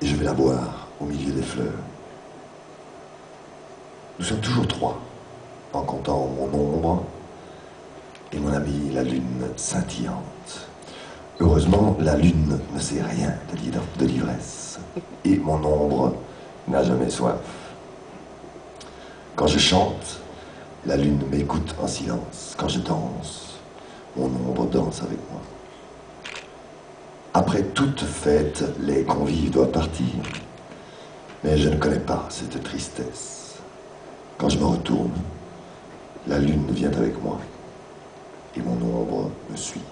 et je vais la boire au milieu des fleurs. Nous sommes toujours trois, en comptant mon ombre et mon ami la lune scintillante. Heureusement, la lune ne sait rien de l'ivresse et mon ombre n'a jamais soif. Quand je chante, la lune m'écoute en silence. Quand je danse, mon ombre danse avec moi. Après toute fête, les convives doivent partir. Mais je ne connais pas cette tristesse. Quand je me retourne, la lune vient avec moi et mon ombre me suit.